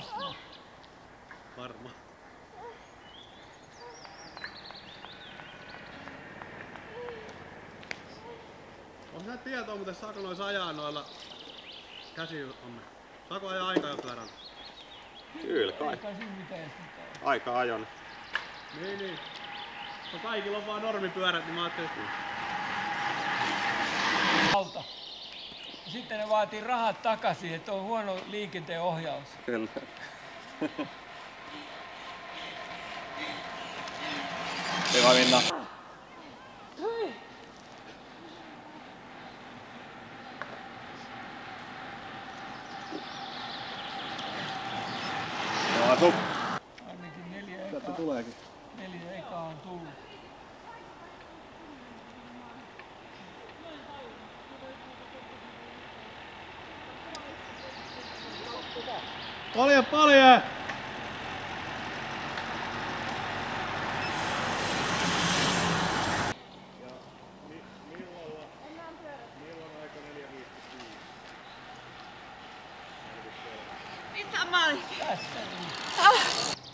kasvo. Varma. Onko sä tietoa, mutta saako noissa ajaa noilla käsihommilla? Saako ajaa aika jo pyörällä? Kyllä kai. Aika ajon. Niin, niin. No kaikilla on vaan normipyörät, niin mä ajattelin, että Sitten ne vaatii rahat takaisin, että on huono liikenteen ohjaus. Kyllä. Hyvä Minna. Ainakin neljä tuleekin. neljä ekaa on tullut. Paljon, paljon! Missä mä olin? Tässä niin.